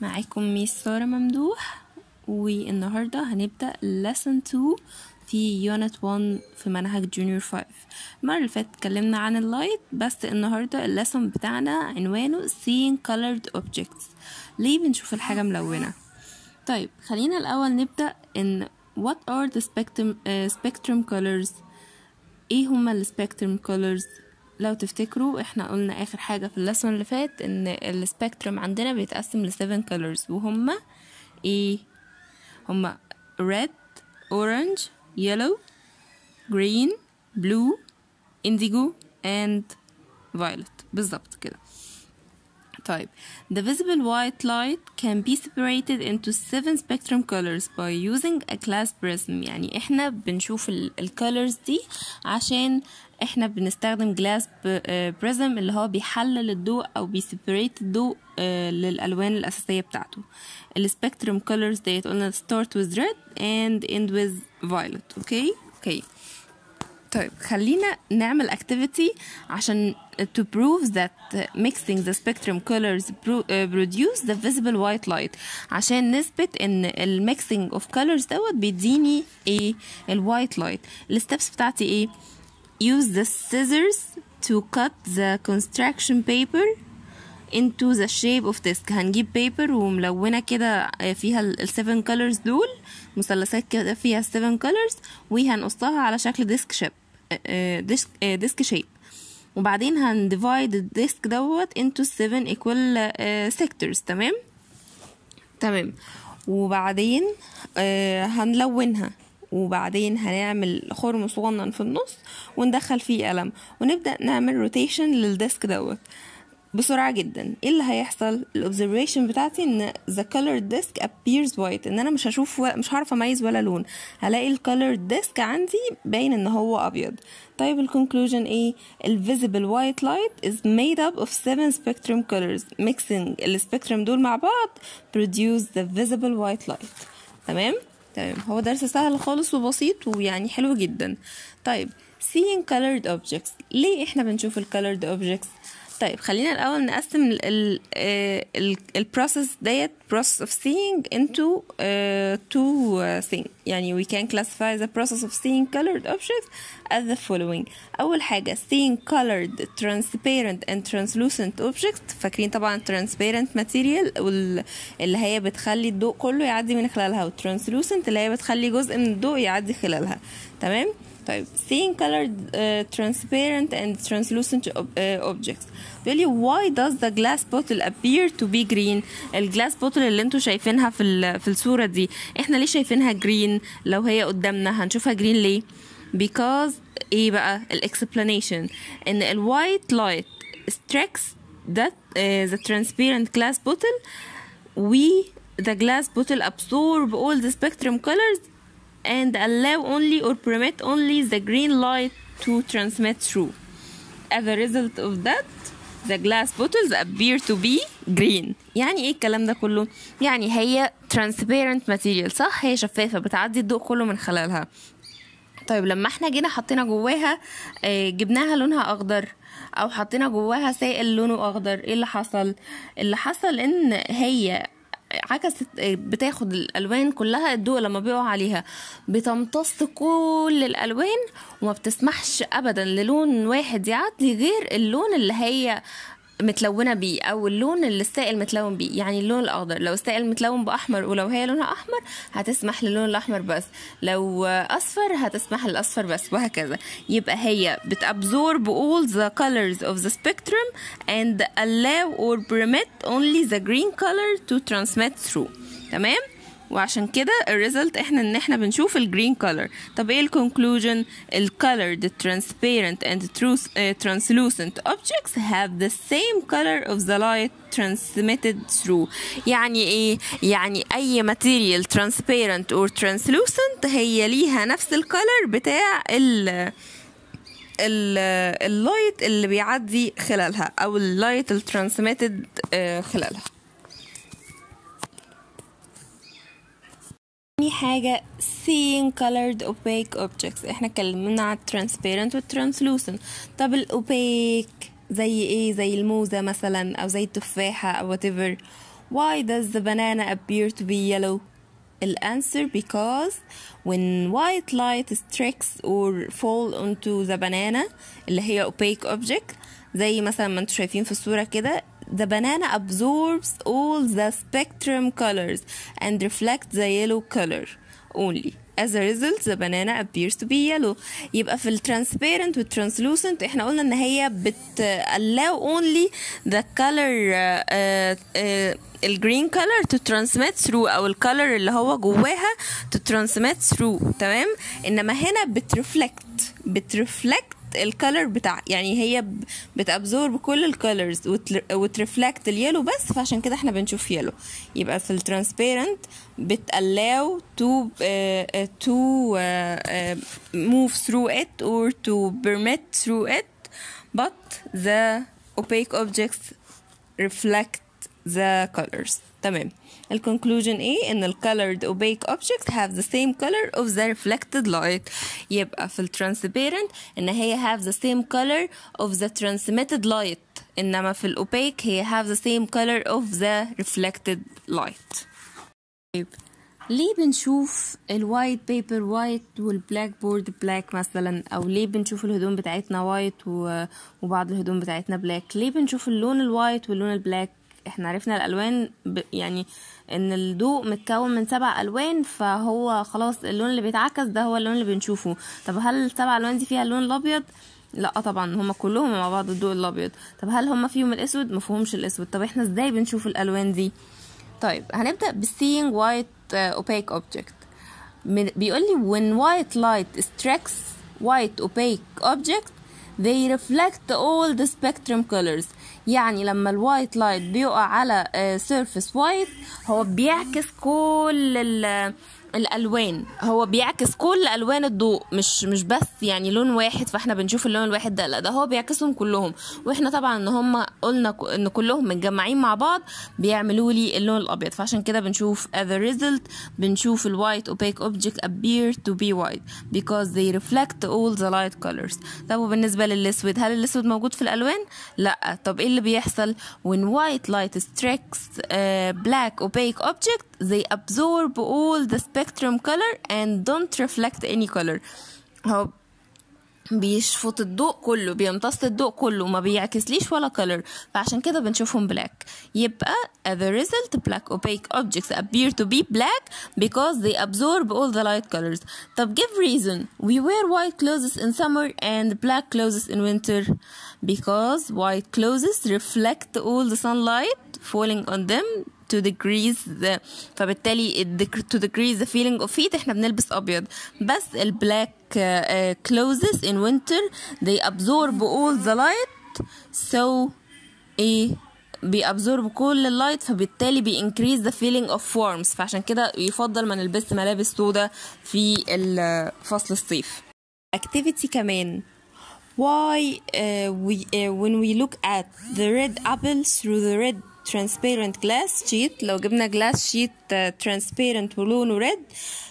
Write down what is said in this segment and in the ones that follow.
معاكم ميس سارة ممدوح والنهاردة هنبدأ lesson 2 في unit 1 في منهج junior 5 المرة اللي فاتت اتكلمنا عن ال light بس النهاردة ال lesson بتاعنا عنوانه seeing colored objects. ليه بنشوف الحاجة ملونة؟ طيب خلينا الأول نبدأ ان what are the spectrum, uh, spectrum colors إيه هما ال spectrum colors لو تفتكروا إحنا قلنا آخر حاجة في ال lesson اللي فات إن ال spectrum عندنا بيتقسم ل 7 colors وهما إيه؟ هما red orange yellow green blue indigo and violet. بالظبط كده. طيب the visible white light can be separated into seven spectrum colors by using a glass prism. يعني إحنا بنشوف ال colors دي عشان إحنا بنستخدم glass prism اللي هو بيحلل الضوء أو بي separate الضوء للألوان الأساسية بتاعته. ال spectrum colors ديت قلنا start with red and end with violet. okay okay طيب خلينا نعمل activity عشان to prove that mixing the spectrum colors produce the visible white light عشان نثبت ان الميكسينج of colors دوت بيديني ايه الوايت لايت الستبس بتاعتي ايه use the scissors to cut the construction paper into the shape of disc هنجيب بيبر وملونة كده فيها ال 7 colors دول مثلثات كده فيها 7 colors وهنقصها على شكل disc shape disc disc shape وبعدين هن divide ال disc دوت into 7 equal sectors تمام؟ تمام. وبعدين هنلونها. وبعدين هنعمل خرم صغنن في النص وندخل فيه قلم. ونبدأ نعمل rotation لل disk دوت. بسرعة جدا. إيه اللي هيحصل؟ ال observation بتاعتي إن the colored disk appears white. إن أنا مش هشوف ولا مش هعرف أميز ولا لون. هلاقي ال colored disk عندي باين إن هو أبيض. طيب ال conclusion إيه؟ ال visible white light is made up of seven spectrum colors. Mixing ال spectrum دول مع بعض produce the visible white light. تمام؟ تمام. هو درس سهل خالص وبسيط ويعني حلو جدا. طيب seeing colored objects. ليه إحنا بنشوف الcolored objects طيب خلينا الأول نقسم ال ال البروسيس ديت process of seeing into uh, two uh, things يعني we can classify the process of seeing colored objects as the following اول حاجة seeing colored transparent and translucent objects فاكرين طبعا transparent material اللي هي بتخلي الضوء كله يعدي من خلالها و translucent اللي هي بتخلي جزء من الضوء يعدي خلالها تمام طيب seeing colored uh, transparent and translucent ob uh, objects بيقول لي why does the glass bottle appear to be green الجلاس بوتل اللي انتوا شايفينها في في الصورة دي احنا ليه شايفينها green لو هي قدامنا هنشوفها green ليه because ايه بقى الاكسبلانيشن ان الوايت لايت strikes that uh, the transparent glass bottle we the glass bottle absorb all the spectrum colors and allow only or permit only the green light to transmit through. As a result of that, the glass bottles appear to be green. يعني إيه الكلام ده كله؟ يعني هي transparent material صح؟ هي شفافة بتعدي الضوء كله من خلالها. طيب لما إحنا جينا حطينا جواها جبناها لونها أخضر أو حطينا جواها سائل لونه أخضر إيه اللي حصل؟ اللي حصل إن هي عكست بتاخد الألوان كلها الضوء لما بيقع عليها. بتمتص كل الألوان وما بتسمحش ابدا للون واحد يعدي غير اللون اللي هي متلونة بيه أو اللون اللي السائل متلون بيه يعني اللون الأخضر. لو السائل متلون بأحمر ولو هي لونها أحمر هتسمح للون الأحمر بس. لو أصفر هتسمح للأصفر بس وهكذا. يبقى هي بت absorb all the colors of the spectrum and allow or permit only the green color to transmit through. تمام؟ وعشان كده ال result إحنا ان إحنا بنشوف ال green color طب إيه ال conclusion ال color the transparent and translucent objects have the same color of the light transmitted through. يعني إيه؟ يعني اي material transparent or translucent هي ليها نفس ال color بتاع ال light اللي بيعدي خلالها أو ال light ال transmitted خلالها. تاني حاجة seeing colored opaque objects احنا اتكلمنا على transparent و translucent طب الاوبيك زي ايه زي الموزة مثلا او زي التفاحة او whatever why does the banana appear to be yellow الانسر because when white light strikes or fall onto the banana اللي هي opaque object زي مثلا ما انتم شايفين في الصورة كده the banana absorbs all the spectrum colors and reflects the yellow color only as a result the banana appears to be yellow يبقى في الترانسبيرنت والترانسلوسنت إحنا قلنا ان هي بت allow only the color uh, uh, ال green color to transmit through أو ال color اللي هو جواها to transmit through تمام انما هنا بت reflect بت reflect ال color بتاع يعني هي بتابزورب كل الكالرز وترفلكت اليلو بس فعشان كده إحنا بنشوف yellow يبقى في ال transparent to uh, uh, move through it or to permit through it. But the opaque objects reflect the colors. تمام الكونكلوجن إيه ان ال colored opaque objects have the same color of the reflected light. يبقى في ال transparent. ان هي have the same color of the transmitted light. انما في ال opaque هي have the same color of the reflected light. طيب ليه بنشوف الوايت بيبر وايت والبلاك بورد بلاك مثلا؟ أو ليه بنشوف الهدوم بتاعتنا وايت وبعض الهدوم بتاعتنا black ليه بنشوف اللون ال white واللون ال black إحنا عرفنا الألوان ب... يعني إن الضوء متكون من سبع ألوان فهو خلاص اللون اللي بيتعكس ده هو اللون اللي بنشوفه. طب هل السبع ألوان دي فيها اللون الأبيض؟ لا طبعا هما كلهم مع بعض الضوء الأبيض. طب هل هما فيهم الأسود؟ مفيهومش الأسود. طب إحنا إزاي بنشوف الألوان دي؟ طيب هنبدأ بال seeing white opaque object. بيقول لي when white light strikes white opaque object they reflect all the spectrum colors. يعني لما ال white light بيقع على surface white هو بيعكس كل الألوان. هو بيعكس كل ألوان الضوء مش مش بس يعني لون واحد فإحنا بنشوف اللون الواحد ده لا ده هو بيعكسهم كلهم. وإحنا طبعا إن هم قلنا إن كلهم متجمعين مع بعض بيعملوا لي اللون الأبيض. فعشان كده بنشوف as a result بنشوف الوايت opaque object appear to be white because they reflect all the light colors. طب وبالنسبة للأسود هل الأسود موجود في الألوان؟ لا. طب إيه اللي بيحصل؟ when white light strikes black opaque object they absorb all the spectrum color and don't reflect any color هو بيشفط الضوء كله بيمتص الضوء كله ما بيعكسليش ولا color فعشان كده بنشوفهم black يبقى as a result black opaque objects appear to be black because they absorb all the light colors طب give reason we wear white clothes in summer and black clothes in winter because white clothes reflect all the sunlight falling on them to decrease the فبالتالي to decrease the feeling of heat احنا بنلبس ابيض بس البلاك uh, clothes in winter they absorb all the light so ايه بيابزورب كل اللايت فبالتالي بينكريز ذا فيلينج اوف warmth فعشان كده يفضل ما نلبس ملابس سودا في فصل الصيف activity كمان why uh, we uh, when we look at the red apple through the red transparent glass sheet. لو جبنا sheet uh, transparent ولونه red.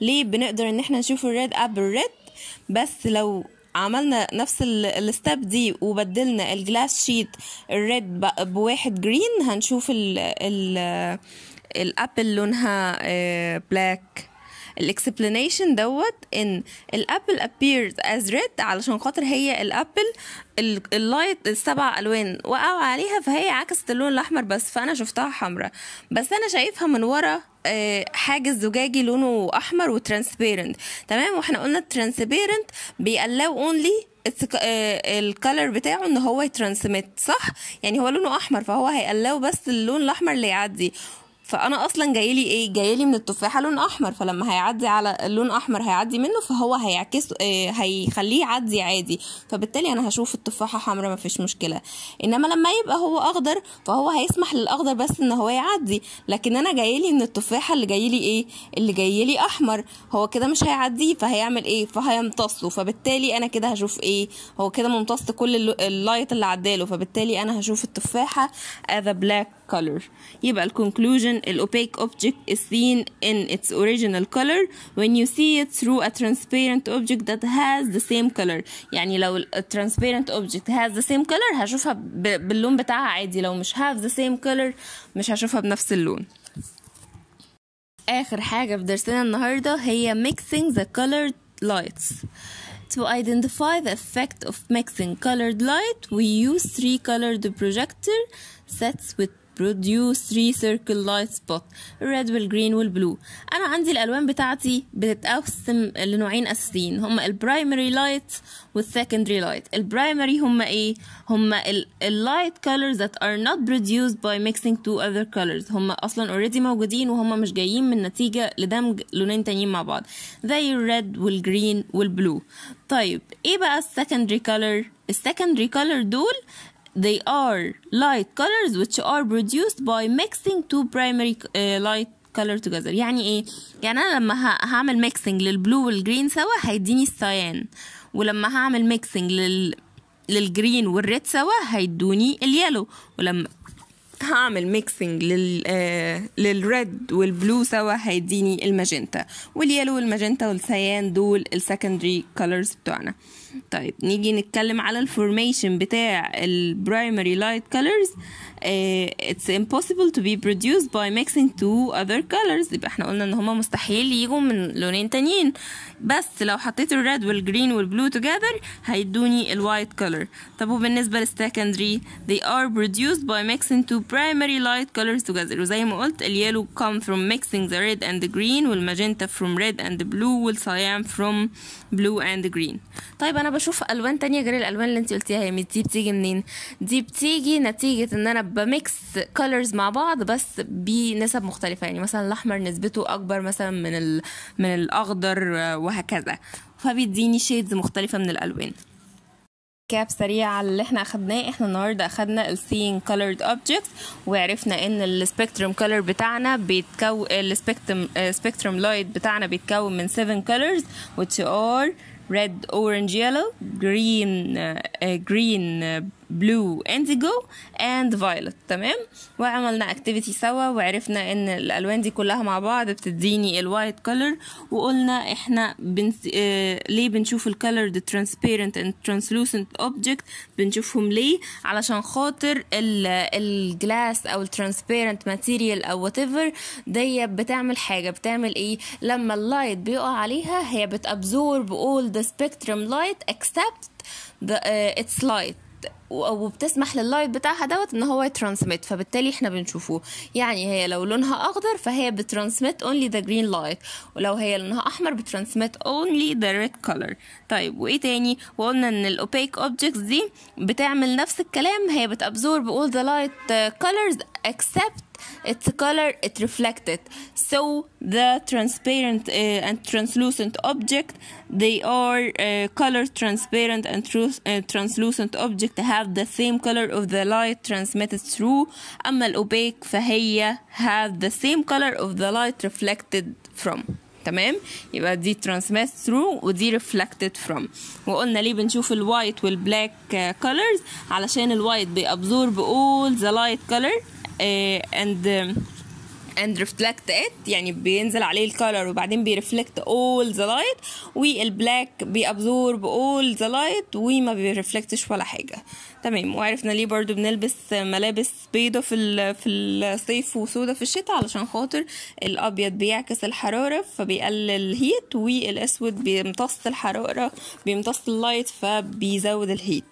ليه بنقدر إن إحنا نشوف ال red apple red بس لو عملنا نفس ال step دي وبدلنا ال glass sheet ال red بواحد green هنشوف ال ال ال apple لونها black ال explanation دوت ان ال apple appears as red علشان خاطر هي ال apple ال light السبع الوان. وقعوا عليها فهي عكست اللون الاحمر بس فأنا شفتها حمراء. بس أنا شايفها من ورا حاجز زجاجي لونه أحمر و transparent تمام؟ وإحنا قلنا ال transparent بي allow only ال color بتاعه إن هو ي transmit صح؟ يعني هو لونه أحمر فهو هي allow بس اللون الأحمر اللي يعدي. فأنا أصلا جايلي إيه؟ جايلي من التفاحة لون أحمر فلما هيعدي على اللون أحمر هيعدي منه فهو هيعكس إيه هيخليه يعدي عادي. فبالتالي أنا هشوف التفاحة حمراء مفيش مشكلة. إنما لما يبقى هو أخضر فهو هيسمح للأخضر بس إن هو يعدي. لكن أنا جايلي من التفاحة اللي جايلي إيه؟ اللي جايلي أحمر. هو كده مش هيعديه فهيعمل إيه؟ فهيمتصه. فبالتالي أنا كده هشوف إيه؟ هو كده ممتص كل اللايت اللي عداله. فبالتالي أنا هشوف التفاحة as black color يبقى الكونكلوجن علشان ال opaque object is seen in its original color when you see it through a transparent object that has the same color يعني لو ال transparent object has the same color هشوفها ب- باللون بتاعها عادي لو مش have the same color مش هشوفها بنفس اللون آخر حاجة في درسنا النهاردة هي mixing the colored lights To identify the effect of mixing colored light, we use three colored projector sets with produce three circle light spot ال red وال green وال blue أنا عندي الألوان بتاعتي بتتقسم لنوعين أساسيين. هما ال primary light وال secondary light ال primary هما إيه؟ هما ال light colors that are not produced by mixing two other colors. هما أصلا already موجودين وهما مش جايين من نتيجة لدمج لونين تانيين مع بعض. زي ال red وال green وال blue طيب إيه بقى ال secondary color ال secondary color دول they are light colors which are produced by mixing two primary uh, light color together. يعني إيه؟ يعني أنا لما هعمل mixing لل blue وال green سوا هيديني ال cyan ولما هعمل mixing لل لل green وال red سوا هيدوني ال yellow ولما هعمل mixing لل آه لل red وال blue سوا هيديني الماجنتا. وال yellow وال magenta وال cyan دول ال secondary colors بتوعنا. طيب نيجي نتكلم على ال formation بتاع ال primary light colors it's impossible to be produced by mixing two other colors. يبقى إحنا قلنا ان هما مستحيل يجوا من لونين تانيين. بس لو حطيت ال red وال green وال blue together هيدوني ال white color. طب وبالنسبة لل secondary they are produced by mixing two primary light colors together. وزي ما قلت ال yellow come from mixing the red and the green وال magenta from red and blue وال cyan from blue and green. طيب أنا بشوف ألوان تانية غير الألوان اللي انت قلتيها يا دي بتيجي منين؟ دي بتيجي نتيجة إن أنا ب mix colors مع بعض بس بنسب مختلفة. يعني مثلا الأحمر نسبته أكبر مثلا من ال... من الأخضر وهكذا. فبيديني shades مختلفة من الألوان. recap سريع على اللي إحنا أخدناه. إحنا النهارده أخدنا ال seeing colored objects وعرفنا إن ال spectrum color بتاعنا بيتكون ال spectrum spectrum light بتاعنا بيتكون من 7 colors which are red orange yellow green uh, green blue indigo and violet. تمام؟ وعملنا activity سوا وعرفنا إن الألوان دي كلها مع بعض بتديني ال white color. وقلنا إحنا بنس... آه... ليه بنشوف the transparent and translucent object بنشوفهم ليه؟ علشان خاطر ال glass أو ال transparent material أو whatever دي بتعمل حاجة. بتعمل إيه؟ لما ال light بيقع عليها هي بت absorb all the spectrum light except the uh, its light. وبتسمح لل light بتاعها دوت إن هو ي transmit فبالتالي إحنا بنشوفه. يعني هي لو لونها أخضر فهي بترانسميت only the green light ولو هي لونها أحمر بترانسميت only the red color. طيب وإيه تاني؟ وقلنا إن الاوبيك objects دي بتعمل نفس الكلام هي بتابزورب all the light colors except its color it reflected so the transparent uh, and translucent object they are uh, color transparent and trans- uh, translucent object have the same color of the light transmitted through أما الأوبيك فهي have the same color of the light reflected from تمام يبقى دي transmit through ودي reflected from وقلنا ليه بنشوف الوايت والبلاك colors علشان الوايت بيابزورب all the light color uh, Um, and reflect it. يعني بينزل عليه ال color وبعدين بي reflect all the light. وال black بي absorb all the light وما بي reflectش ولا حاجة. تمام. وعرفنا ليه برضو بنلبس ملابس بيضة في في الصيف وسودة في الشتاء علشان خاطر الأبيض بيعكس الحرارة فبيقلل ال heat والأسود بيمتص الحرارة بيمتص ال light فبيزود ال heat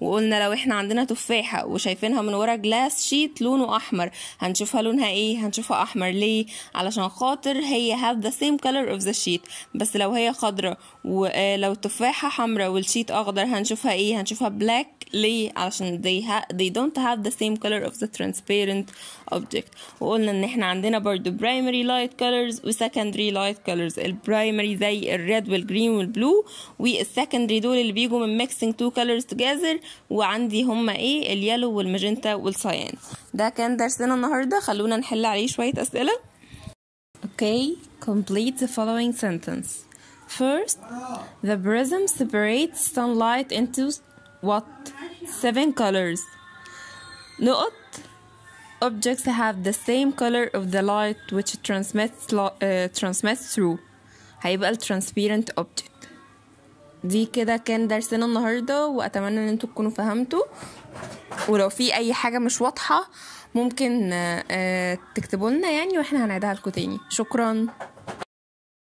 وقلنا لو إحنا عندنا تفاحة وشايفينها من ورا glass sheet لونه أحمر هنشوفها لونها إيه؟ هنشوفها أحمر ليه؟ علشان خاطر هي have the same color of the sheet. بس لو هي خضرة ولو التفاحة حمراء وال sheet أخضر هنشوفها إيه؟ هنشوفها black. ليه؟ علشان they, ha- they don't have the same color of the transparent object. وقلنا إن إحنا عندنا برضو primary light colors و secondary light colors. ال primary زي ال red وال green وال blue وال secondary دول اللي بيجوا من mixing two colors together. وعندي هما إيه؟ ال yellow والماجنتا وال cyan ده كان درسنا النهارده. خلونا نحل عليه شوية أسئلة. Okay, complete the following sentence. First, the prism separates sunlight into what? Seven colors. نقط objects have the same color of the light which transmits uh, transmits through هيبقى ال transparent object دي كده كان درسنا النهاردة وأتمنى إن أنتوا تكونوا فهمتوا ولو في أي حاجة مش واضحة ممكن آه، آه، تكتبوا لنا يعني وإحنا هنعيدها لكم تاني شكرا